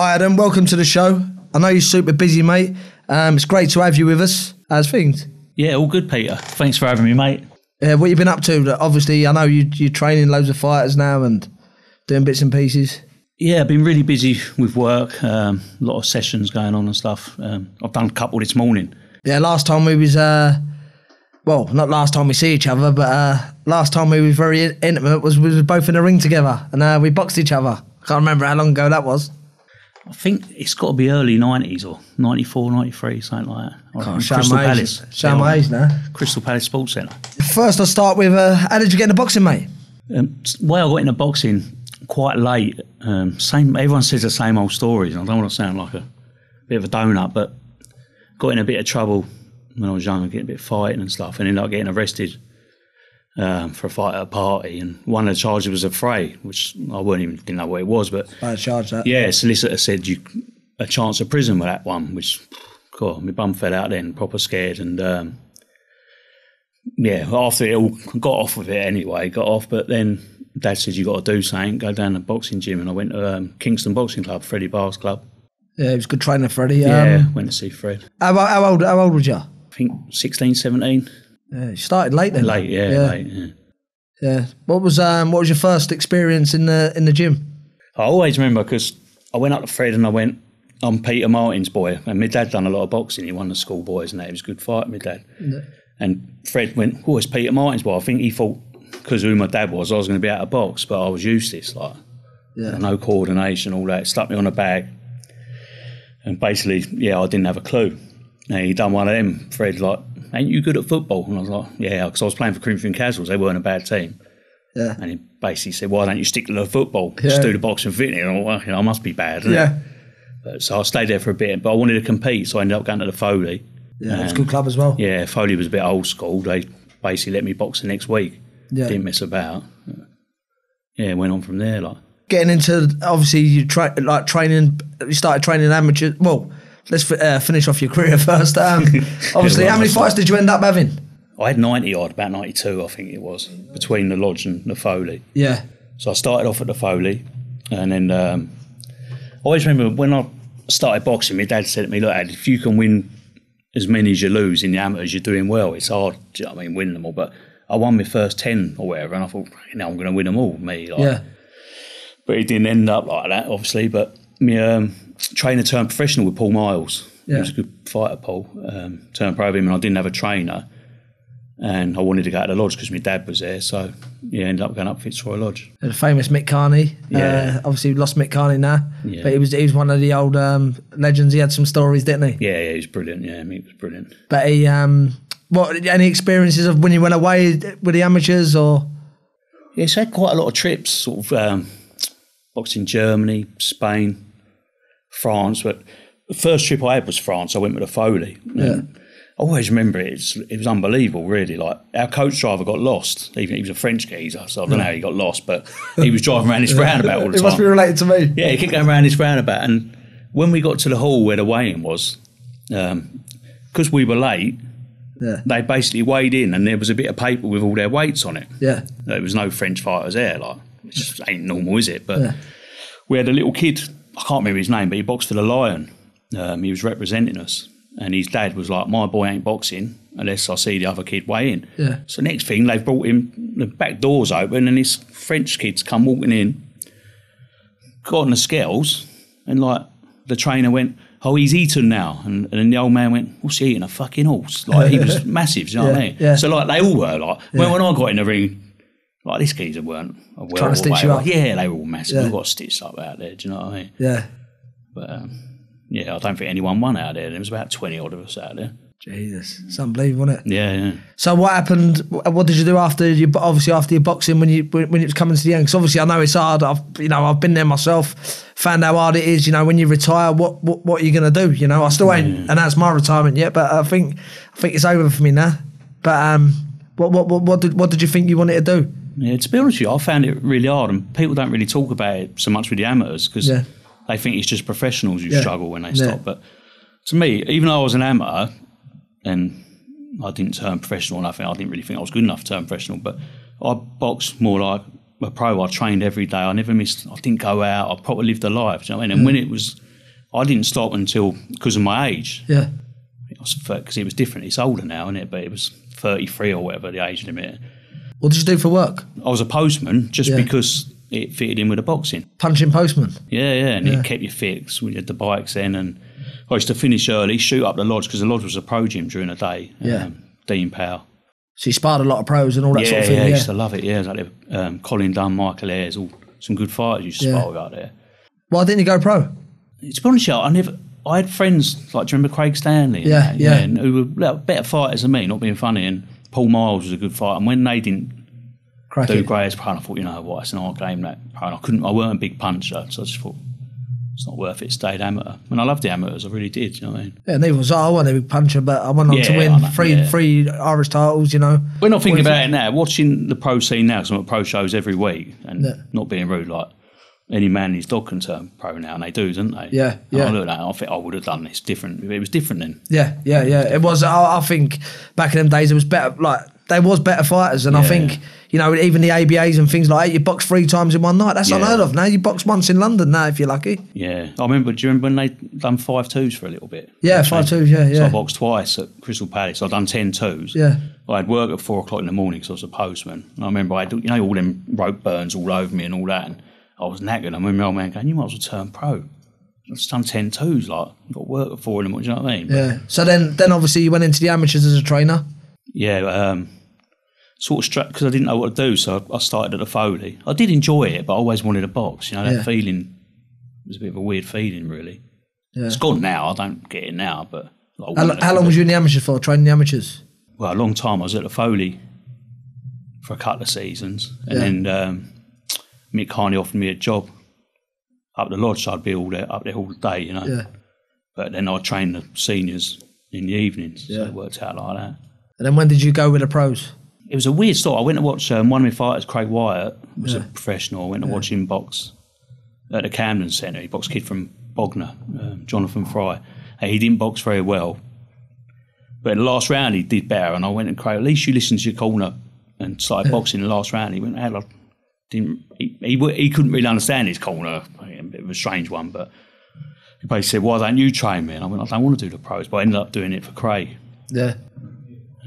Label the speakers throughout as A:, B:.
A: Hi, Adam. Welcome to the show. I know you're super busy, mate. Um, it's great to have you with us. How's things?
B: Yeah, all good, Peter. Thanks for having me, mate.
A: Uh, what you been up to? Obviously, I know you, you're training loads of fighters now and doing bits and pieces.
B: Yeah, I've been really busy with work. Um, a lot of sessions going on and stuff. Um, I've done a couple this morning.
A: Yeah, last time we was, uh, well, not last time we see each other, but uh, last time we was very intimate was we was both in a ring together and uh, we boxed each other. I can't remember how long ago that was.
B: I think it's got to be early 90s or 94, 93, something like that. Crystal Palace.
A: age now.
B: Crystal Palace Sports Centre.
A: First, I'll start with uh, how did you get into boxing, mate?
B: Um, way I got into boxing quite late. Um, same. Everyone says the same old stories. I don't want to sound like a bit of a donut, but got in a bit of trouble when I was young, getting a bit of fighting and stuff, and ended up getting arrested um, for a fight at a party. And one of the charges was a fray, which I weren't even didn't know what it was, but
A: I charged that.
B: yeah, solicitor said you a chance of prison with that one, which God, my bum fell out then, proper scared, and um, yeah, after it all got off with it anyway, got off, but then Dad said you got to do something, go down to the boxing gym, and I went to um, Kingston Boxing Club, Freddie Bar's club.
A: Yeah, he was a good trainer, Freddie.
B: Yeah,
A: Um,
B: went to see Fred.
A: how, how old? How old was you?
B: I think 16, 17.
A: Yeah, you started late then.
B: Late, yeah,
A: yeah.
B: late. Yeah.
A: Yeah. What was um What was your first experience in the in the gym?
B: I always remember because I went up to Fred and I went, I'm Peter Martin's boy. And my dad done a lot of boxing. He won the school boys and that. He was a good fighter, my dad. And Fred went, oh, it's Peter Martin's boy. I think he thought, because who my dad was, I was going to be out of box, but I was useless. Like,
A: Yeah.
B: no coordination, all that. Stuck me on a bag. And basically, yeah, I didn't have a clue. And he done one of them. Fred, like, ain't you good at football? And I was like, yeah, because I was playing for Corinthian Casuals. They weren't a bad team.
A: Yeah.
B: And he basically said, why don't you stick to the football?
A: Yeah.
B: Just do the boxing fitness. And I, went, you know, I must be bad.
A: Yeah.
B: But, so I stayed there for a bit, but I wanted to compete, so I ended up going to the Foley.
A: Yeah. It's a good club as well.
B: Yeah, Foley was a bit old school. They basically let me box the next week.
A: Yeah.
B: Didn't mess about. Yeah, went on from there. Like,
A: Getting into obviously you try like training. You started training amateur. Well, let's uh, finish off your career first. Um, obviously, how many fights did you end up having?
B: I had 90 odd, about 92, I think it was, between the Lodge and the Foley.
A: Yeah.
B: So I started off at the Foley, and then um, I always remember when I started boxing, my dad said to me, "Look, Ad, if you can win as many as you lose in the amateurs, you're doing well. It's hard, do you know what I mean, win them all." But I won my first ten or whatever, and I thought, you know, I'm going to win them all, me. Like,
A: Yeah.
B: But it didn't end up like that, obviously. But me, um, trainer turned professional with Paul Miles.
A: Yeah.
B: He was a good fighter, Paul. Um, turned pro with him, and I didn't have a trainer. And I wanted to go to the lodge because my dad was there. So, yeah, ended up going up Fitzroy Lodge.
A: The famous Mick Carney.
B: Yeah.
A: Uh, obviously, we lost Mick Carney now,
B: Yeah.
A: but he was he was one of the old um, legends. He had some stories, didn't he?
B: Yeah, yeah, he was brilliant. Yeah, I mean, he was brilliant.
A: But he um, what any experiences of when you went away with the amateurs or?
B: Yeah, he's had quite a lot of trips, sort of um, boxed Germany, Spain, France. But the first trip I had was France. I went with a Foley. And I always remember it. It's, it was unbelievable, really. Like our coach driver got lost. Even he was a French geezer, so I don't know how he got lost, but he was driving around this roundabout all the time.
A: It must be related to me.
B: Yeah, he kept going around this roundabout, and when we got to the hall where the weigh-in was, um, because we were late,
A: Yeah.
B: they basically weighed in, and there was a bit of paper with all their weights on it.
A: Yeah.
B: There was no French fighters there, like which just ain't normal, is it? But
A: Yeah.
B: we had a little kid. I can't remember his name, but he boxed for the Lion. Um, he was representing us, and his dad was like, "My boy ain't boxing unless I see the other kid weigh in."
A: Yeah.
B: So next thing, they've brought him. The back doors open, and this French kid's come walking in, got on the scales, and like the trainer went. Oh, he's eaten now, and, and then the old man went, "What's he eating? A fucking horse!" Like he was massive. You know what I mean?
A: yeah.
B: So like they all were like when, when I got in the ring, like this geezer weren't a well
A: Trying to stitch you up.
B: Yeah, they were all massive.
A: Yeah.
B: We've got stitched up out there. Do you know what I mean?
A: Yeah.
B: But um, yeah, I don't think anyone won out there. There was about twenty odd of us out there.
A: Jesus, it's unbelievable, isn't it?
B: Yeah, yeah.
A: So what happened? What did you do after you? Obviously after your boxing, when you when it was coming to the end, because obviously I know it's hard. I've you know I've been there myself, found how hard it is. You know when you retire, what what, what are you gonna do? You know I still ain't announced my retirement yet, but I think I think it's over for me now. But um, what what what what did what did you think you wanted to do?
B: Yeah, to be honest with you, I found it really hard, and people don't really talk about it so much with the amateurs because
A: Yeah.
B: they think it's just professionals who
A: Yeah.
B: struggle when they stop. But to me, even though I was an amateur and I didn't turn professional, and I think I didn't really think I was good enough to turn professional, but I boxed more like a pro. I trained every day. I never missed. I didn't go out. I probably lived a life. You know what I mean? And mm. when it was I didn't stop until because of my age.
A: Yeah.
B: Because it was different. It's older now, isn't it? But it was 33 or whatever the age limit.
A: What did you do for work?
B: I was a postman just
A: Yeah.
B: because it fitted in with the boxing.
A: Punching postman.
B: Yeah, yeah, and
A: Yeah.
B: it kept you fit 'cause we had the bikes then. And I used to finish early, shoot up the lodge because the lodge was a pro gym during the day.
A: Yeah.
B: Um, Dean Power.
A: So you sparred a lot of pros and all that
B: yeah,
A: sort of thing.
B: yeah, I used to love it. Yeah, it like um, Colin Dunne, Michael Ayers, all some good fighters used to
A: Yeah.
B: spar out there.
A: Why didn't you go pro?
B: To be honest, I never. I had friends like, do you remember Craig Stanley? and
A: Yeah, yeah.
B: who were like, better fighters than me, not being funny. And Paul Miles was a good fighter. And when they didn't
A: Crack
B: do
A: it.
B: great as pro, I thought, you know what, it's an hard game that pro. I couldn't. I weren't a big puncher, so I just thought it's not worth it. Stayed amateur, and I loved the amateurs. I really did. You know what I mean?
A: Yeah, neither was I. I wasn't a big puncher, but I went on to win
B: know,
A: three
B: yeah.
A: three Irish titles. You know.
B: We're not thinking about it now. Watching the pro scene now, because I'm at pro shows every week, and
A: Yeah.
B: not being rude, like any man and his dog can turn pro now, and they do, don't they?
A: Yeah,
B: And
A: yeah.
B: I look at that, I think I would have done this different. It was different then.
A: Yeah, yeah, yeah. It was. I, I think back in them days, it was better. Like there was better fighters, and I
B: Yeah.
A: think you know even the ABAs and things like that. You box three times in one night. That's
B: Yeah.
A: unheard of now. You box once in London now if you're lucky.
B: Yeah, I remember. Do you remember when they done five twos for a little bit?
A: Yeah, five twos, yeah,
B: So I boxed twice at Crystal Palace. I'd done ten twos.
A: Yeah.
B: I had work at four o'clock in the morning because I was a postman. And I remember I had, you know, all them rope burns all over me and all that. And I was knackered. I remember my old man going, "You might as well turn pro." I just done ten twos. Like, I've got work at four in the morning. Do you know what I mean?
A: Yeah. So then, then obviously you went into the amateurs as a trainer.
B: yeah, um, sort of struck because I didn't know what to do, so I started at the Foley. I did enjoy it, but I always wanted a box. You know, that
A: Yeah.
B: feeling was a bit of a weird feeling, really.
A: Yeah.
B: It's gone now. I don't get it now, but I
A: How,
B: wanted
A: lo-
B: it.
A: how long was you in the amateurs for? Training the amateurs.
B: Well, a long time. I was at the Foley for a couple of seasons, and
A: Yeah.
B: then um, Mick Carney offered me a job up the lodge, so I'd be all there up there all day, you know.
A: Yeah.
B: But then I'd train the seniors in the evenings, so it worked out like that.
A: And then when did you go with the pros?
B: it was a weird story. I went to watch um, one of my fighters, Craig Wyatt, was
A: Yeah.
B: a professional. I went to watch him box at the Camden Centre. He boxed a kid from Bognor, um, Jonathan Fry. And he didn't box very well. But in the last round, he did better. And I went and Craig, at least you listened to your corner and started boxing in the last round. He went, hell, I didn't, he, he, he couldn't really understand his corner. A bit of a strange one. But he basically said, why don't you train me? And I went, I don't want to do the pros. But I ended up doing it for Craig.
A: Yeah.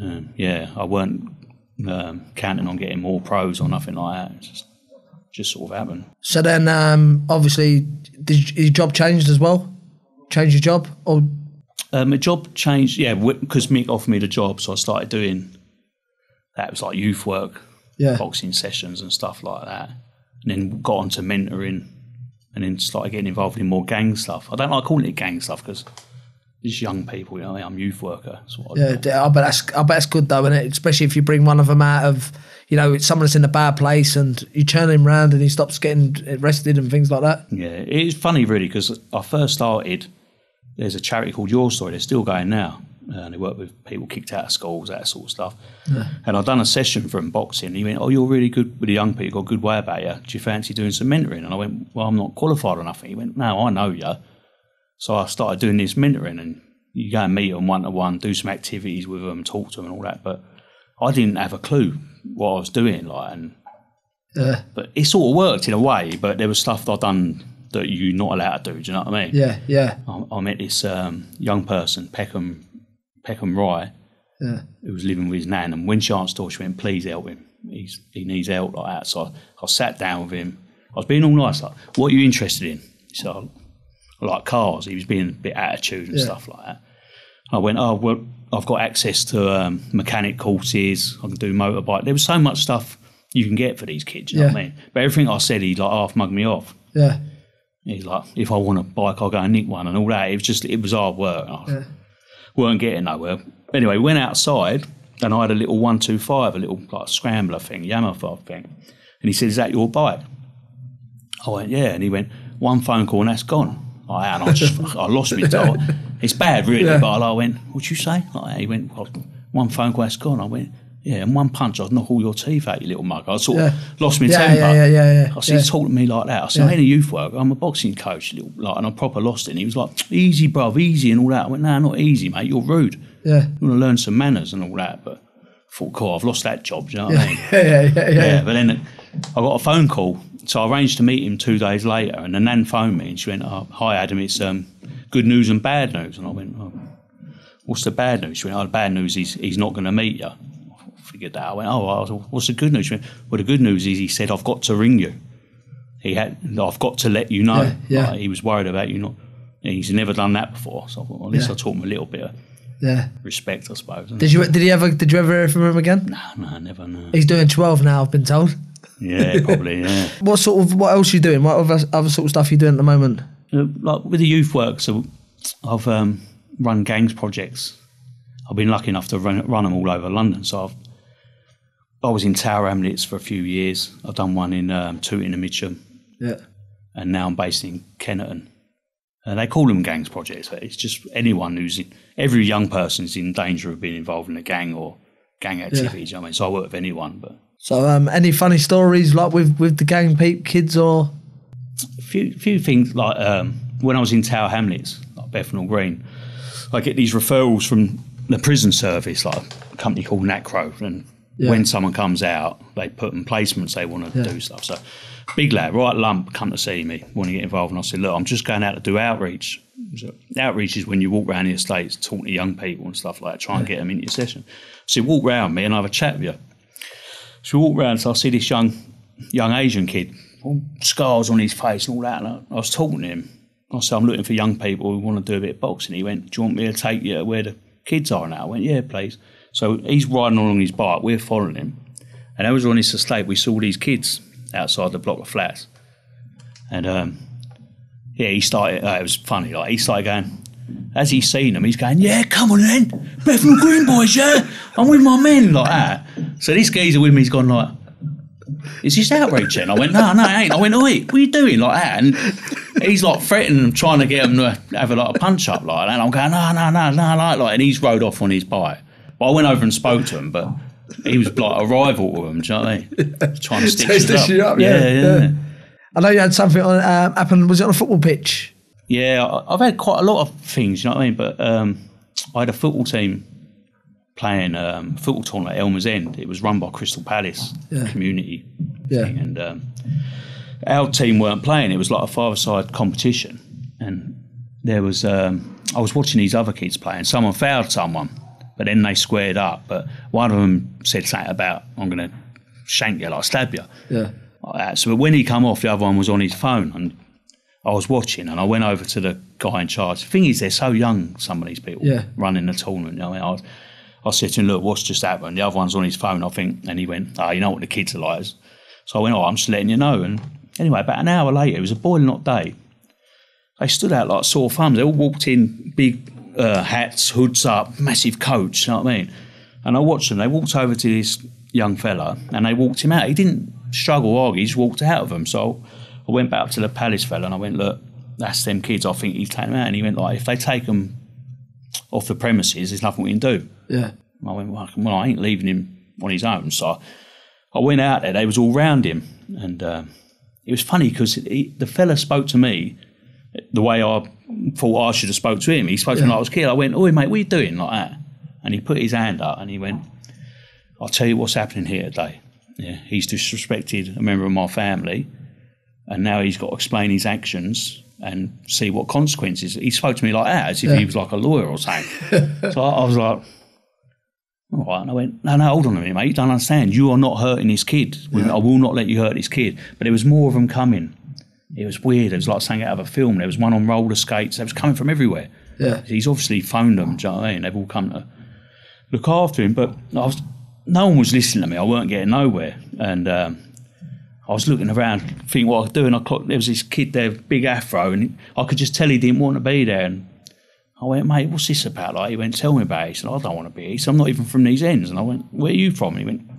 B: Um, yeah, I weren't um, counting on getting more pros or nothing like that. It just, just sort of happened.
A: So then, um, obviously, did your job changed as well? Change your job, or
B: Um, my job changed, yeah, because Mick offered me the job, so I started doing that was like youth work,
A: Yeah.
B: boxing sessions and stuff like that, and then got onto mentoring, and then started getting involved in more gang stuff. I don't like calling it gang stuff because it's young people, you know. I'm a youth worker. I
A: Yeah, d- I bet that's I bet that's good though, is Especially if you bring one of them out of, you know, someone that's in a bad place and you turn him round and he stops getting arrested and things like that.
B: Yeah, it's funny really because I first started. There's a charity called Your Story. They're still going now. Uh, he worked with people kicked out of schools, that sort of stuff. And I'd done a session for him boxing. And he went, "Oh, you're really good with the young people. You've got a good way about you. Do you fancy doing some mentoring?" And I went, "Well, I'm not qualified or nothing." He went, "No, I know you." So I started doing this mentoring, and you go and meet them one to one, do some activities with them, talk to them, and all that. But I didn't have a clue what I was doing, like, and
A: Yeah,
B: but it sort of worked in a way, but there was stuff that I'd done that you're not allowed to do. Do you know what I mean?
A: yeah, yeah,
B: I, I met this um, young person, Peckham, Peckham Rye,
A: yeah,
B: who was living with his nan, and when she answered the door, she went, "Please help him. He's, he needs help like that." So I, I sat down with him. I was being all nice, like, "What are you interested in?" He said, "I like cars." He was being a bit attitude and
A: Yeah.
B: stuff like that. I went, "Oh well, I've got access to um, mechanic courses. I can do motorbike. There was so much stuff." You can get for these kids, you know what I mean? But everything I said, he like half mugged me off.
A: yeah,
B: He's like, if I want a bike, I'll go and nick one and all that. It was just, it was hard work. I
A: Yeah.
B: Weren't getting nowhere. Anyway, went outside and I had a little 125, a little like scrambler thing, Yamaha thing. And he said, Is that your bike? I went, Yeah. And he went, One phone call and that's gone. That. And I just, I lost me. So it's bad, really.
A: Yeah.
B: But I went, What'd you say? He went, "Oh, One phone call, that's gone. I went, Yeah. And one punch, I'd knock all your teeth out, you little mug. I sort
A: Yeah.
B: of lost my
A: Yeah,
B: temper.
A: yeah, yeah, yeah, yeah.
B: I said,
A: Yeah.
B: talk to me like that. I said, I ain't a youth worker. I'm a boxing coach, little, like, and I proper lost it. And he was like, easy, bruv, easy, and all that. I went, no, not easy, mate. You're rude.
A: yeah,
B: You want to learn some manners and all that. But I thought, cool, I've lost that job. Do you know what I mean?
A: yeah, yeah, yeah,
B: Yeah.
A: yeah.
B: But then I got a phone call. So I arranged to meet him two days later. And the nan phoned me and she went, oh, hi, Adam, it's um, good news and bad news. And I went, oh, what's the bad news? She went, oh, the bad news is he's not going to meet you. Figured that. I went, oh, well, what's the good news? Went, well, the good news is he said, I've got to ring you. He had, I've got to let you know.
A: Yeah, yeah.
B: Like, he was worried about you not. He's never done that before, so I thought, well, at least
A: Yeah.
B: I taught him a little bit of
A: Yeah.
B: respect, I suppose.
A: Did you? Did he ever? Did you ever hear from him again?
B: No, no, never, no.
A: He's doing twelve now. I've been told.
B: Yeah, probably, yeah.
A: What sort of? What else are you doing? What other, other sort of stuff are you doing at the moment?
B: Uh, like with the youth work, so I've um, run gangs projects. I've been lucky enough to run, run them all over London. So I've, I was in Tower Hamlets for a few years. I've done one in um, Tooting and Mitcham,
A: Yeah.
B: and now I'm based in Kennington. And they call them gangs projects, but it's just anyone who's in, every young person is in danger of being involved in a gang or gang activities. I mean, so I work with anyone, but
A: So, um, any funny stories like with with the gang peep kids or?
B: a few few things like um, when I was in Tower Hamlets, like Bethnal Green, I get these referrals from the prison service, like a company called Nacro, and
A: Yeah.
B: when someone comes out, they put in placements they want to
A: Yeah.
B: do stuff. So, big lad, right lump, come to see me, want to get involved, and I said, look, I'm just going out to do outreach. So, outreach is when you walk around the estates, talking to young people and stuff like that, try and get them into your session. So, you walk round me and I have a chat with you. So you walk round, so I see this young young Asian kid, all scars on his face and all that. And I, I was talking to him. I said, I'm looking for young people who want to do a bit of boxing. He went, Do you want me to take you to where the kids are now? I went, Yeah, please. So he's riding along his bike, we're following him. And as we were on his estate, we saw these kids outside the block of flats. And um, yeah, he started, uh, it was funny, like he started going, as he's seen them, he's going, Yeah, come on then, Bethnal Green boys, yeah, I'm with my men, like that. So this geezer with me, he's gone like, is this outreach then? I went, no, no, it ain't. I went, oi, what are you doing like that? And he's like threatening them, trying to get them to have a like a punch up like that. And I'm going, no, no, no, no, like, like, and he's rode off on his bike. I went over and spoke to him, but he was like a rival to him, do you know what I mean? Trying to stitch
A: So stitch
B: up.
A: you up,
B: yeah,
A: yeah,
B: yeah.
A: yeah. I know you had something on um, happen. Was it on a football pitch?
B: Yeah, I- I've had quite a lot of things, you know what I mean? But um, I had a football team playing um, football tournament at Elmers End. It was run by Crystal Palace
A: Yeah.
B: community
A: Yeah.
B: thing, and um, our team weren't playing. It was like a five-a-side competition, and there was um, I was watching these other kids playing. Someone fouled someone, but then they squared up. But one of them said something about I'm going to shank you, like stab you
A: Yeah.
B: like that. So when he come off, the other one was on his phone, and I was watching, and I went over to the guy in charge. The thing is, they're so young, some of these people
A: Yeah.
B: running the tournament. You know, I, mean? I, was, I said to him, "Look, what's just happened?" The other one's on his phone, I think, and he went, "Oh, you know what the kids are like." So I went, "Oh, I'm just letting you know." And anyway, about an hour later, it was a boiling hot day. They stood out like sore thumbs. They all walked in, big uh, hats, hoods up, massive coats. You know what I mean? And I watched them. They walked over to this young fella and they walked him out. He didn't struggle or argue. He just walked out of them. So I went back up to the Palace fella and I went, "Look, that's them kids. I think he's taking them out." And he went, "Like if they take them off the premises, there's nothing we can do."
A: Yeah.
B: And I went, well, well, I ain't leaving him on his own. So I went out there. They was all round him, and um, it was funny because the fella spoke to me the way I thought I should have spoke to him. He spoke to me like I was a kid. I went, "Oi, mate, what are you doing like that?" And he put his hand up and he went, "I'll tell you what's happening here today. Yeah, he's disrespected a member of my family, and now he's got to explain his actions." And see what consequences. He spoke to me like that, as if
A: Yeah.
B: he was like a lawyer or something. so I, I was like, all right. And I went, no, no, hold on a minute, mate. You don't understand. You are not hurting this kid. We- I will not let you hurt this kid. But there was more of them coming. It was weird. It was like something out of a film. There was one on roller skates. They was coming from everywhere.
A: Yeah.
B: He's obviously phoned them. Do you know what I mean? They've all come to look after him. But I was, no one was listening to me. I weren't getting nowhere. And um, I was looking around, thinking what I could do. And I clocked, there was this kid there, big afro, and I could just tell he didn't want to be there. And I went, mate, what's this about? Like, he went, tell me about it. He said, I don't want to be here. He said, I'm not even from these ends. And I went, where are you from? And he went,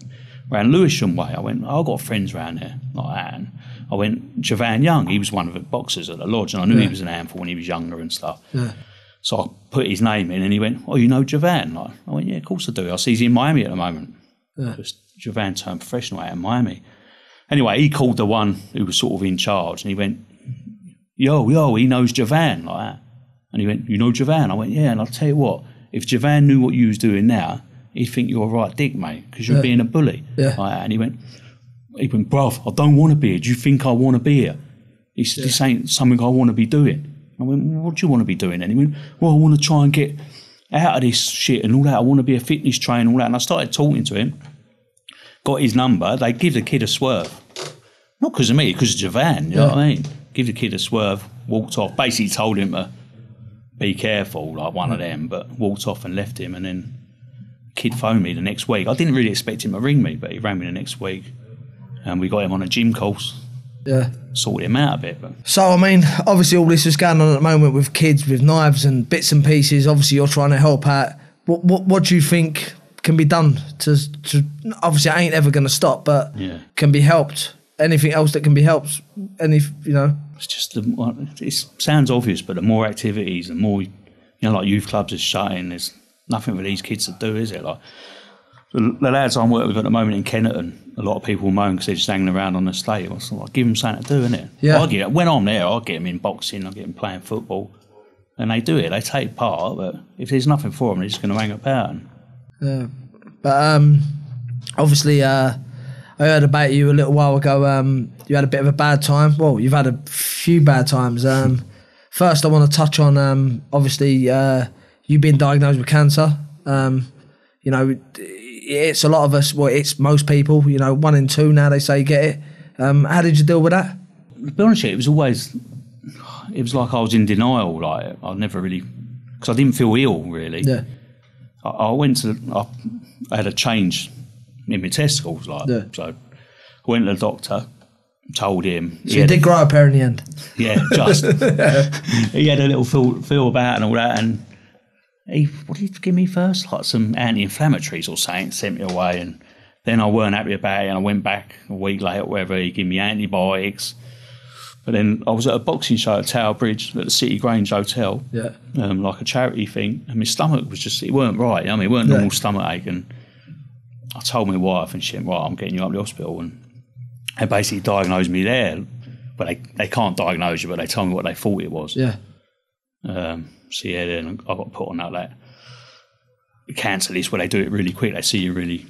B: around Lewisham way. I went, I've got friends around there, like that. And I went, Javan Young, he was one of the boxers at the lodge, and I knew he was an handful when he was younger and stuff.
A: Yeah.
B: So I put his name in, and he went, oh, you know Javan? Like, I went, yeah, of course I do. I see he's in Miami at the moment.
A: Yeah.
B: Javan turned professional out in Miami. Anyway, he called the one who was sort of in charge, and he went, yo, yo, he knows Javan, like that. And he went, you know Javan? I went, yeah. And I'll tell you what, if Javan knew what you was doing now, he'd think you're a right dick, mate, because you're
A: Yeah.
B: being a bully.
A: Yeah.
B: Like. And he went, he went, bruv, I don't want to be here. Do you think I want to be here? He said, this ain't something I want to be doing. I went, well, what do you want to be doing? And he went, well, I want to try and get out of this shit and all that. I want to be a fitness trainer and all that. And I started talking to him, got his number. They give the kid a swerve. Not because of me, because of Javan, you know what I mean? Give the kid a swerve, walked off, basically told him to be careful, like one of mm. them, but walked off and left him. And then kid phoned me the next week. I didn't really expect him to ring me, but he rang me the next week. And we got him on a gym course,
A: Yeah.
B: sorted him out a bit. But
A: So I mean, obviously all this is going on at the moment with kids with knives and bits and pieces. Obviously, you're trying to help out. What what what do you think can be done to to? Obviously, I ain't ever going to stop, but
B: Yeah.
A: can be helped. Anything else that can be helped? Any you know?
B: it's just, the, it sounds obvious, but the more activities, the more, you know, like youth clubs are shutting, there's nothing for these kids to do, is it? Like, the, the lads I'm working with at the moment in Kennington, a lot of people moan because they're just hanging around on the estate. I was like, give them something to do, innit?
A: Yeah.
B: I get, when I'm there, I get them in boxing, I get them playing football, and they do it. They take part, but if there's nothing for them, they're just going to hang about. And,
A: Yeah. But um, obviously, uh, I heard about you a little while ago. Um, you had a bit of a bad time. Well, you've had a few bad times. Um, first, I want to touch on um, obviously uh, you being diagnosed with cancer. Um, you know, it's a lot of us. Well, it's most people. You know, one in two now they say get it. Um, how did you deal with that?
B: to be honest, it was always, it was like I was in denial. Like I never really, because I didn't feel ill really.
A: Yeah,
B: I, I went to, I, I had a change in my testicles, like
A: Yeah.
B: so. I went to the doctor, told him.
A: so you did grow a pair in the end.
B: Yeah, just he had a little feel, feel about and all that, and he what did he give me first? Like some anti-inflammatories or something. Sent me away, and then I weren't happy about it, and I went back a week later, whatever. He gave me antibiotics. But then I was at a boxing show at Tower Bridge at the City Grange Hotel,
A: Yeah,
B: um, like a charity thing, and my stomach was just it weren't right. I mean, it weren't
A: Yeah.
B: normal stomach ache, and I told my wife, and she went, "Right, I'm getting you up to the hospital," and they basically diagnosed me there. But they, they can't diagnose you, but they told me what they thought it was.
A: yeah,
B: Um, so yeah, then I got put on that like cancer list where they do it really quick. They see you really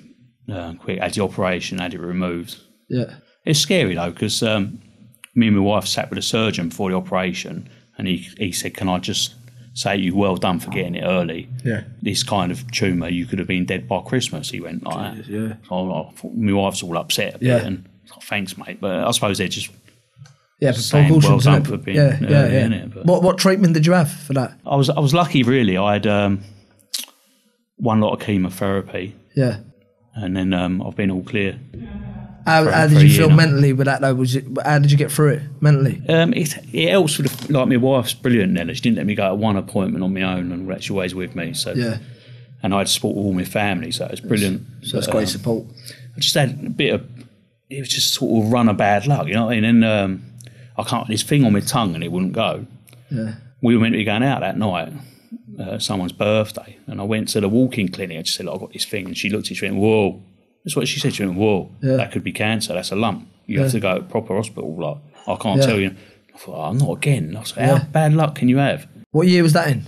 B: uh, quick. Had the operation, had it removed.
A: yeah,
B: It's scary though because um, me and my wife sat with a surgeon before the operation, and he he said, "Can I just say you well done for getting it early?
A: yeah,
B: This kind of tumour, you could have been dead by Christmas." He went like that.
A: yeah.
B: So I thought- my wife's all upset
A: Yeah.
B: and I thought, thanks, mate. But I suppose they're just.
A: Yeah,
B: Saying
A: precautions,
B: well done for being
A: yeah, yeah,
B: early,
A: yeah.
B: innit? But-
A: What what treatment did you have for that?
B: I was I was lucky, really. I had um, one lot of chemotherapy,
A: Yeah.
B: and then um, I've been all clear.
A: How, how did you feel
B: now.
A: mentally with that though? Was it, how did you get through it mentally?
B: Um, it it helps with the, like my wife's brilliant. Then she didn't let me go to one appointment on my own, and she's always with me. So
A: Yeah,
B: and I had support with all my family, so it was brilliant.
A: so that's
B: But,
A: great
B: um,
A: support.
B: I just had a bit of it was just sort of run of bad luck, you know. what I mean? And um, I can't this thing on my tongue, and it wouldn't go.
A: Yeah,
B: we were meant to be going out that night, uh, someone's birthday, and I went to the walk-in clinic. I just said, "Look, "I've got this thing," and she looked at it. She went, "Whoa!" That's what she said. She went, "Whoa,
A: Yeah.
B: that could be cancer. That's a lump. You
A: Yeah.
B: have to go to proper hospital." Like, I can't
A: Yeah.
B: tell you. I thought, "Oh, not again." I said, "How
A: Yeah.
B: bad luck can you have?"
A: what year was that in?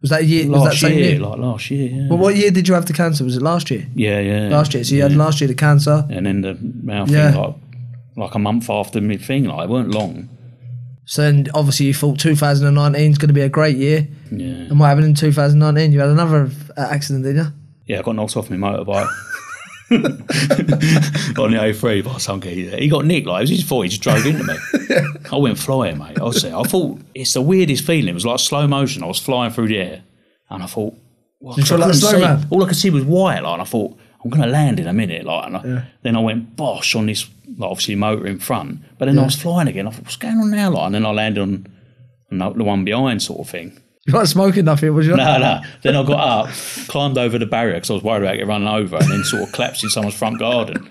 A: Was that a year? was that
B: Last
A: same
B: year,
A: year?
B: like last year, yeah,
A: Well, what year did you have the cancer? Was it last year?
B: yeah, yeah,
A: Last year. So you had last year the cancer.
B: and then the mouth
A: Yeah.
B: thing, like, like a month after my thing, like it weren't long.
A: So then obviously you thought 2019 is going to be a great year.
B: Yeah,
A: And what happened in 2019? You had another uh, accident, didn't you?
B: Yeah, I got knocked off my motorbike. on the A3 by some geezer. He got nicked, like, it was his fault, he just drove into me. I went flying, mate. I was I thought, it's the weirdest feeling. It was like slow motion. I was flying through the air, and I thought, well, I
A: like
B: see. All I could see was white, like, and I thought, I'm going to land in a minute, like, and I, then I went bosh on this, like, obviously motor in front, but then I was flying again. I thought, what's going on now, like, and then I landed on, on the- the one behind, sort of thing.
A: You weren't smoking nothing, was you?
B: No, no. Then I got up, climbed over the barrier because I was worried about getting run over, and then sort of collapsed in someone's front garden.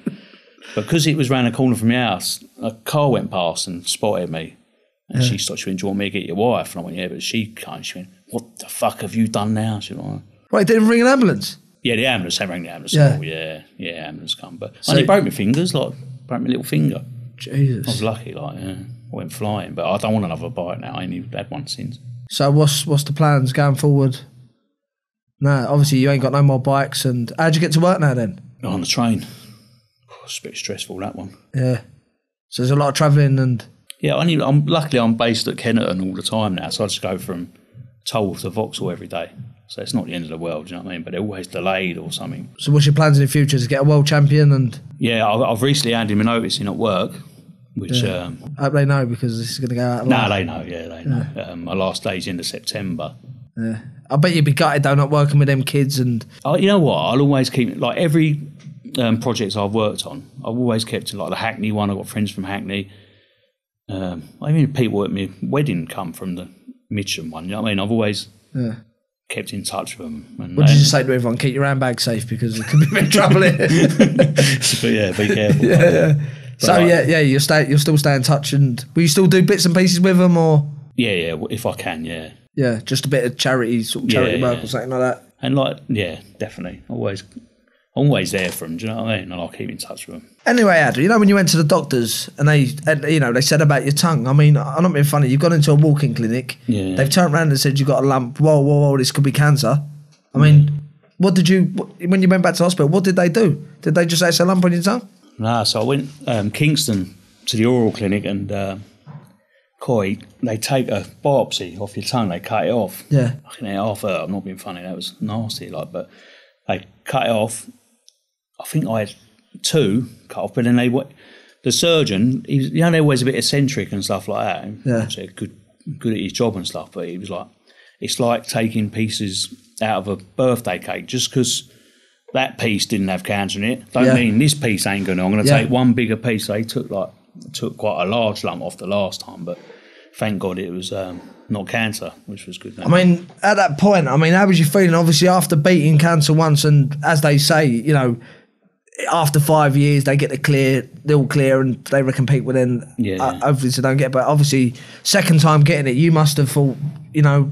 B: Because it was round the corner from my house, a car went past and spotted me. And she started, she went, Do you want me to get your wife? And I went, Yeah, but she can't. She went, What the fuck have you done now? She went,
A: Wait, didn't ring an ambulance?
B: Yeah, the ambulance, they rang the ambulance.
A: Yeah.
B: Yeah, yeah, yeah, ambulance come. But
A: So-
B: I only broke my fingers, like, broke my little finger. Jesus, I was lucky, like, yeah. I went flying, but I don't want another bite now. I ain't even had one since.
A: So what's what's the plans going forward? No, obviously you ain't got no more bikes. And how'd you get to work now then?
B: Oh, on the train. It's a bit stressful, that one.
A: Yeah. So there's a lot of travelling and
B: Yeah, I need, I'm luckily I'm based at Kennington all the time now, so I just go from Tull to Vauxhall every day. So it's not the end of the world, do you know what I mean? But they're always delayed or something.
A: So what's your plans in the future to get a world champion? And
B: Yeah, I've, I've recently handed him a notice in at work, which um,
A: I hope they know because this is going to go out.
B: no,
A: live.
B: they know. Yeah, they know. Um, my last day's of September.
A: Yeah. I bet you'd be gutted though not working with them kids and
B: Oh, you know what? I'll always keep like every um, project I've worked on. I've always kept it like the Hackney one. I've got friends from Hackney. Um, I mean, people at my wedding come from the Mitcham one. You know what I mean? I've always
A: Yeah.
B: Kept in touch with them. And
A: what did you say to everyone? Keep your handbag safe because there could be a bit of trouble here.
B: but yeah, be careful.
A: so
B: like-
A: yeah, yeah, you'll stay, you'll still stay in touch, and will you still do bits and pieces with them, or
B: yeah, yeah. If I can, yeah.
A: yeah, just a bit of charity, sort of charity
B: Yeah,
A: work
B: yeah.
A: or something like that.
B: And like, yeah, definitely. Always, always there for them. Do you know what I mean? And I'll keep in touch with them.
A: Anyway, Ad, you know when you went to the doctors and they, and, you know, they said about your tongue. I mean, I'm not being funny. You've gone into a walking clinic.
B: Yeah.
A: They've turned around and said you've got a lump. Whoa, whoa, whoa! This could be cancer. I mean, what did you when you went back to hospital? What did they do? Did they just say it's a lump on your tongue?
B: Nah, so I went um, Kingston to the oral clinic and uh, Koi, they take a biopsy off your tongue, they cut it off.
A: Yeah.
B: Fucking hell, half hurt. I'm not being funny. That was nasty. Like, but they cut it off. I think I had two cut off, but then they the surgeon. He was, you know, they're always a bit eccentric and stuff like that.
A: Yeah.
B: Obviously good, good at his job and stuff. But he was like, it's like taking pieces out of a birthday cake just because. That piece didn't have cancer in it. Don't
A: Yeah.
B: mean this piece ain't going to. I'm going to
A: Yeah.
B: take one bigger piece. They took like took quite a large lump off the last time, but thank God it was um, not cancer, which was good.
A: I mean, at that point, I mean, how was you feeling? Obviously, after beating cancer once, and as they say, you know, after five years, they get the clear, they're all clear, and they recompete within.
B: Yeah.
A: Uh, hopefully, they don't get. But obviously, second time getting it, you must have thought, you know,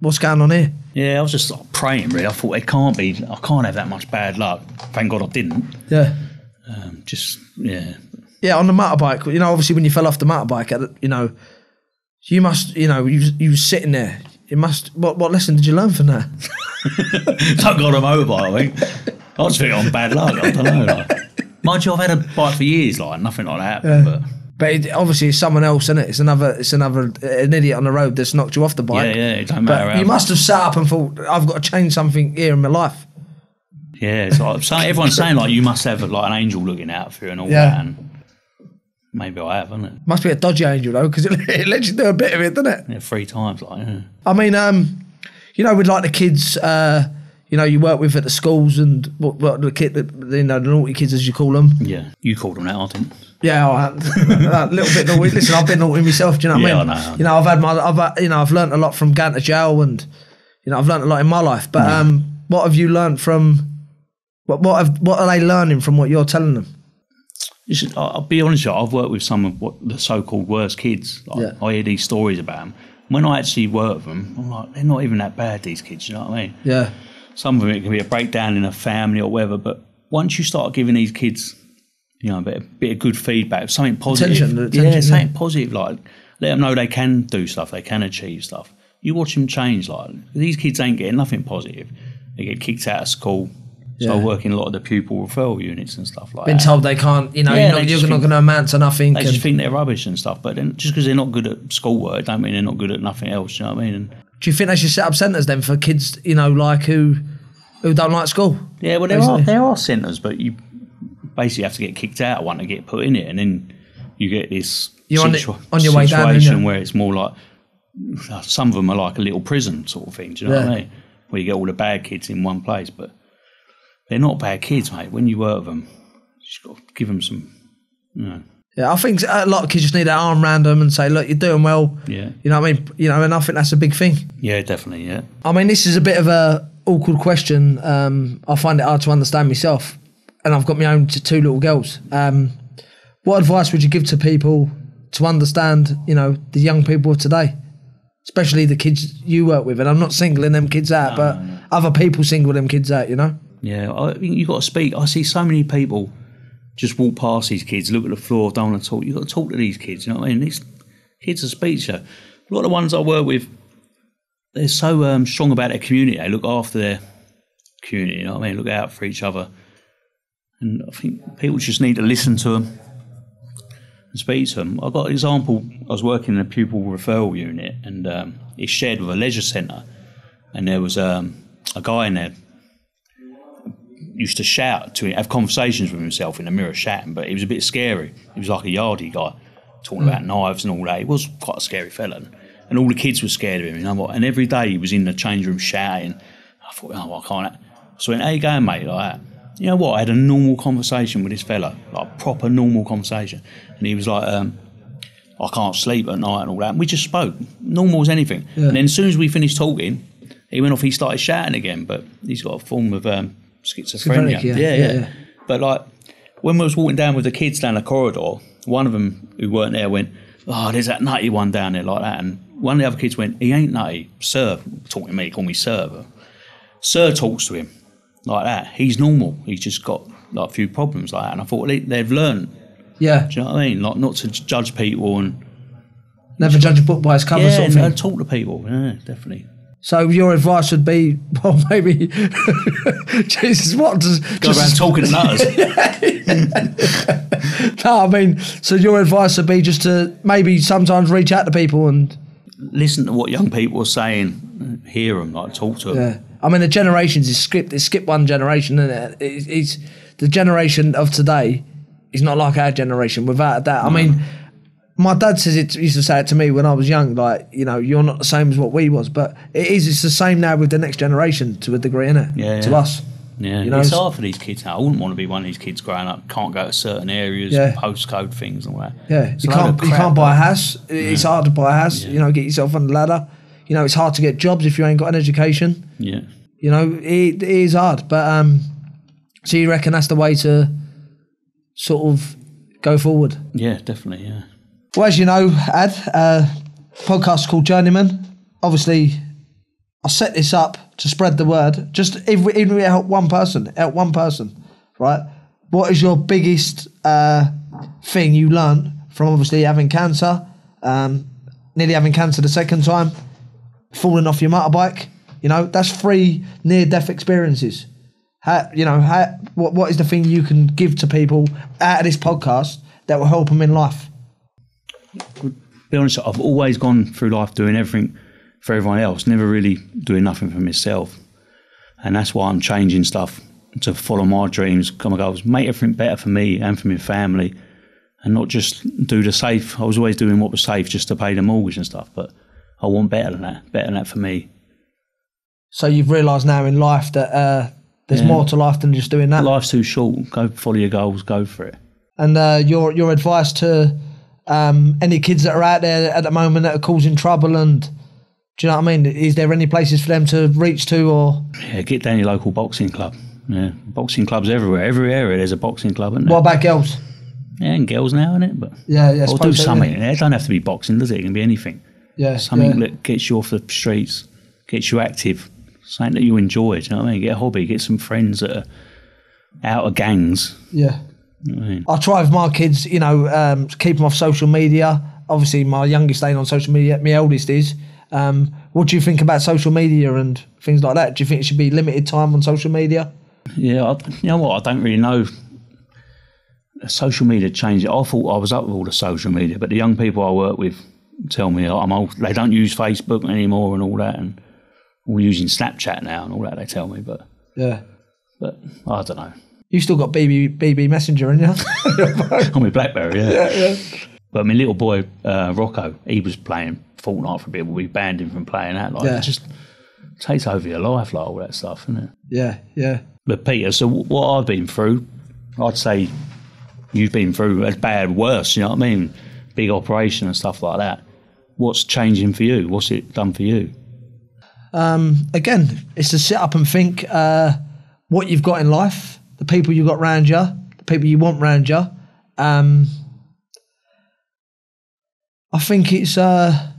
A: what's going on here?
B: Yeah, I was just like, praying really. I thought it can't be. I can't have that much bad luck. Thank God I didn't.
A: Yeah.
B: Um, just yeah,
A: Yeah, on the motorbike, you know, obviously when you fell off the motorbike, you know, you must, you know, you you were sitting there. You must. What what lesson did you learn from that?
B: don't got a motorbike. I think I just think I'm bad luck. I don't know. Like, mind you, I've had a bike for years, like nothing like that. happened, But
A: But it, obviously, it's someone else, isn't it? It's another, it's another an idiot on the road that's knocked you off the bike.
B: yeah, yeah, it don't matter.
A: But you must have sat up and thought, I've got to change something here in my life.
B: Yeah, it's like, so everyone's saying like you must have like an angel looking out for you and all
A: Yeah.
B: that, and maybe I have, hasn't it?
A: Must be a dodgy angel though, because it, it lets you do a bit of it, doesn't it?
B: Yeah, three times, like yeah.
A: I mean, um, you know, with like the kids, uh, you know, you work with at the schools and what, what the kid, the, you know, the naughty kids as you call them.
B: yeah. You called them that, I didn't.
A: Yeah, a little bit naughty. Listen, I've been naughty myself. Do you know what
B: Yeah,
A: I mean?
B: I know, I know.
A: You know, I've had my, I've, had- you know, I've learnt a lot from going to jail, and you know, I've learnt a lot in my life. But um, what have you learnt from? What what have, what are they learning from what you're telling them?
B: I'll I'll be honest with you, I've worked with some of what the so-called worst kids. Like,
A: Yeah.
B: I hear these stories about them. When I actually work with them, I'm like, they're not even that bad, these kids, you know what I mean?
A: Yeah,
B: Some of it can be a breakdown in a family or whatever, but once you start giving these kids, you know, a bit, a bit of good feedback, something positive.
A: Attention, attention,
B: yeah,
A: yeah.
B: something positive, like, let them know they can do stuff, they can achieve stuff. You watch them change, like, these kids ain't getting nothing positive. They get kicked out of school. So I work in a lot of the pupil referral units and stuff like
A: been
B: that.
A: told they can't. You know,
B: Yeah,
A: you're not, you're not going to amount to nothing.
B: They
A: and-
B: just think they're rubbish and stuff, but then just because they're not good at schoolwork, don't mean they're not good at nothing else. You know what I mean? And
A: do you think they should set up centres then for kids? You know, like who who don't like school?
B: yeah, well, there are there are centres, but you basically have to get kicked out of one to get put in it, and then you get this
A: You're on the- on your way down,
B: situation where it's more like some of them are like a little prison sort of thing. Do you know what I mean? Where you get all the bad kids in one place, but they're not bad kids, mate. When you work with them, you just got to give them some. You know,
A: Yeah, I think a lot of kids just need that arm around them and say, "Look, you're doing well."
B: yeah,
A: You know what I mean? You know, and I think that's a big thing.
B: yeah, definitely, yeah.
A: I mean, this is a bit of a awkward question. Um, I find it hard to understand myself, and I've got my own t- two little girls. Um, what advice would you give to people to understand, you know, the young people of today, especially the kids you work with? And I'm not singling them kids out, but other people single them kids out. You know?
B: Yeah, I think you've got to speak. I see so many people just walk past these kids, look at the floor, don't want to talk. You've got to talk to these kids, you know what I mean? These kids are speech. A lot of the ones I work with, they're so um, strong about their community. They look after their community, you know what I mean? Look out for each other. And I think people just need to listen to them. and speak to them. I got an example. I was working in a pupil referral unit, and um, it's shared with a leisure centre, and there was um, a guy in there used to shout to him, have conversations with himself in the mirror, shouting, but he was a bit scary. He was like a yardy guy, talking about knives and all that. He was quite a scary fella, and all the kids were scared of him. You know what? And every day he was in the change room shouting. I thought, oh, I can't. So I went, how you going, mate? Like that. You know what? I had a normal conversation with this fella, like a proper normal conversation, and he was like, um, I can't sleep at night and all that. And we just spoke, normal as anything. And then as soon as we finished talking, he went off. He started shouting again, but he's got a form of um, schizophrenia.
A: Yeah,
B: yeah,
A: yeah,
B: yeah. But like when we was walking down with the kids down the corridor, one of them who weren't there went, "Oh, there's that nutty one down there like that," and one of the other kids went, "He ain't nutty, sir." Talking to me, call me sir. But sir talks to him like that. He's normal. He's just got like a few problems like that. And I thought they, they've learned.
A: Yeah.
B: Do you know what I mean? Like not to judge people and
A: Never judge a book by its cover,
B: yeah,
A: sort of
B: and talk to people. Yeah, definitely.
A: So your advice would be, well, maybe, Jesus, what does
B: Go around talking to nutters.
A: No, I mean, so your advice would be just to maybe sometimes reach out to people and
B: Listen to what young people are saying. Hear them, like talk to them.
A: yeah. I mean, the generations is skipped. It's skipped one generation, and it? It's, it's the generation of today is not like our generation. Without that, I mean, my dad says it. Used to say it to me when I was young. Like, you know, you're not the same as what we was, but it is. It's the same now with the next generation to a degree, innit?
B: Yeah,
A: To
B: yeah.
A: us.
B: Yeah,
A: You know,
B: it's hard for these kids now. I wouldn't want to be one of these kids growing up. Can't go to certain areas,
A: Yeah.
B: postcode things and all that.
A: Yeah,
B: It's
A: you can't you can't buy a house. It's hard to buy a house. You know, get yourself on the ladder. You know, it's hard to get jobs if you ain't got an education.
B: Yeah,
A: You know, it, it is hard. But um, so you reckon that's the way to sort of go forward?
B: yeah, definitely. Yeah,
A: Well, as you know, Ad, uh, podcast called Journeyman. Obviously, I set this up to spread the word. Just if we, if we help one person, help one person, right? What is your biggest uh, thing you learned from obviously having cancer, um, nearly having cancer the second time, falling off your motorbike? You know, that's three near-death experiences. How, you know, how, what what is the thing you can give to people out of this podcast that will help them in life?
B: Be honest. I've always gone through life doing everything for everyone else, never really doing nothing for myself, and that's why I'm changing stuff to follow my dreams, come my goals, make everything better for me and for my family, and not just do the safe. I was always doing what was safe just to pay the mortgage and stuff, but I want better than that, better than that for me.
A: So you've realised now in life that uh, there's
B: Yeah.
A: more to life than just doing that.
B: Life's too short. Go follow your goals. Go for it.
A: And uh, your your advice to um, any kids that are out there at the moment that are causing trouble and do you know what I mean? Is there any places for them to reach to or
B: Yeah, get down your local boxing club. Yeah, boxing clubs everywhere. Every area there's a boxing club, isn't there?
A: what about girls?
B: yeah, and girls now, isn't it? But
A: Yeah, yeah.
B: Or do something.
A: Yeah,
B: It don't have to be boxing, does it? It can be anything.
A: yeah,
B: Something
A: yeah.
B: that gets you off the streets, gets you active. Something that you enjoy. Do you know what I mean? Get a hobby. Get some friends that are out of gangs.
A: yeah.
B: I
A: try with my kids, you know, um, keep them off social media. Obviously, my youngest ain't on social media. My eldest is. Um, what do you think about social media and things like that? Do you think it should be limited time on social media?
B: Yeah, I, you know what? I don't really know. Social media changed it. I thought I was up with all the social media, but the young people I work with tell me I'm old. They don't use Facebook anymore and all that, and all using Snapchat now and all that. They tell me, but
A: Yeah.
B: but I don't know.
A: You still got BB BB Messenger, in you?
B: I'm with BlackBerry, yeah. yeah. But my little boy uh, Rocco, he was playing Fortnite for a bit. but We banned him from playing that. Like,
A: Yeah.
B: it just takes over your life, like all that stuff, isn't it?
A: yeah, yeah.
B: But Peter, so what I've been through, I'd say you've been through as bad, worse. You know what I mean? Big operation and stuff like that. What's changing for you? What's it done for you?
A: again, it's to sit up and think uh, what you've got in life, the people you've got round you, the people you want round you. Um, I think it's uh,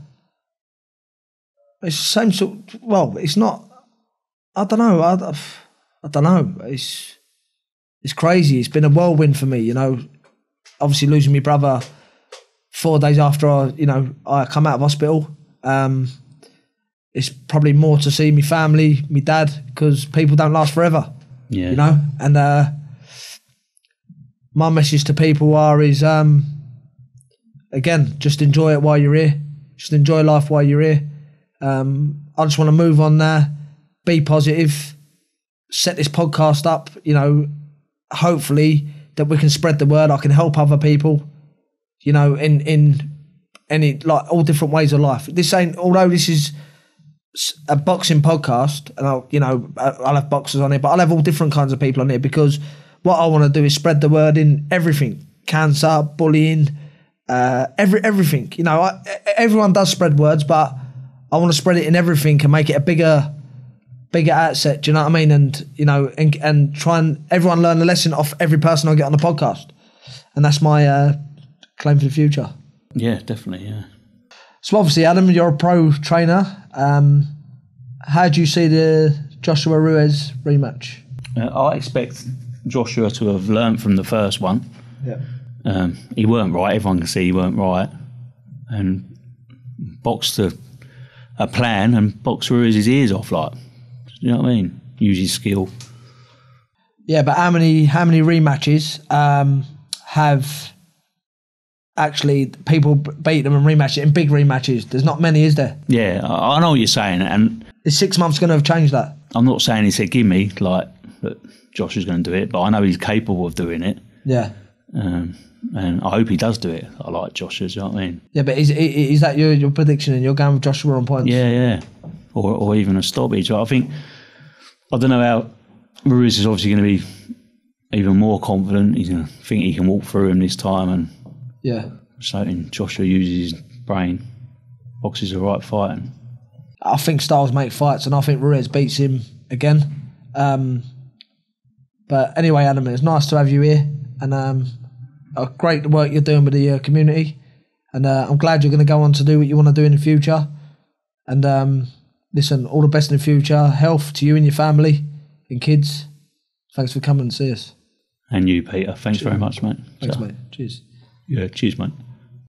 A: it's the same sort. Well, it's not. I don't know. I, I don't know. It's it's crazy. It's been a whirlwind for me. You know, obviously losing my brother four days after I, you know, I come out of hospital. Um, it's probably more to see me family, me dad, because people don't last forever,
B: Yeah.
A: you know. And uh, my message to people are is um, again, just enjoy it while you're here. Just enjoy life while you're here. Um, I just want to move on there, be positive, set this podcast up. You know, hopefully that we can spread the word. I can help other people. You know, in in any like all different ways of life. This ain't although this is a boxing podcast, and I'll you know I'll have boxers on it, but I'll have all different kinds of people on it because what I want to do is spread the word in everything: cancer, bullying, uh, every everything. You know, I, everyone does spread words, but I want to spread it in everything and make it a bigger bigger outset. Do you know what I mean? And you know, and and try and everyone learn a lesson off every person I get on the podcast, and that's my uh, claim for the future.
B: Yeah, definitely. Yeah.
A: So obviously, Adam, you're a pro trainer. Um, how do you see the Joshua Ruiz rematch?
B: Uh, I expect Joshua to have learnt from the first one.
A: Yeah.
B: Um, he weren't right. Everyone can see he weren't right, and boxed a, a plan and boxed Ruiz his ears off. Like, you know what I mean? Use his skill.
A: Yeah, but how many how many rematches um, have actually people beat them and rematch it in big rematches? There's not many, is there?
B: Yeah, I, know what you're saying, and
A: Is six months going to have changed that?
B: I'm not saying he said give me like that. Josh is going to do it, but I know he's capable of doing it,
A: Yeah.
B: um, and I hope he does do it. I like Josh's. You know what I mean?
A: Yeah, but is, is that your, your prediction and you're going with Joshua on points?
B: Yeah, yeah. Or, or even a stoppage. I think, I don't know how Ruiz is obviously going to be even more confident. He's going to think he can walk through him this time and
A: Yeah.
B: so and Joshua uses his brain, boxes the right fight.
A: I think styles make fights, and I think Ruiz beats him again. Um, but anyway, Adam, it's nice to have you here, and um, uh, great work you're doing with the uh, community. And uh, I'm glad you're going to go on to do what you want to do in the future. And um, listen, all the best in the future. Health to you and your family and kids. Thanks for coming and see us.
B: and you, Peter. Thanks very much, mate.
A: Thanks,
B: So,
A: mate. Cheers.
B: Yeah, cheers, mate.